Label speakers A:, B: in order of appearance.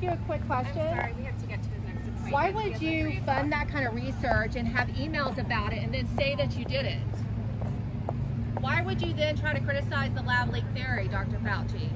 A: ask you a quick question?
B: I'm sorry, we have to get to the next appointment.
A: Why would you fund that kind of research and have emails about it and then say that you didn't? Why would you then try to criticize the lab leak theory, Dr. Fauci?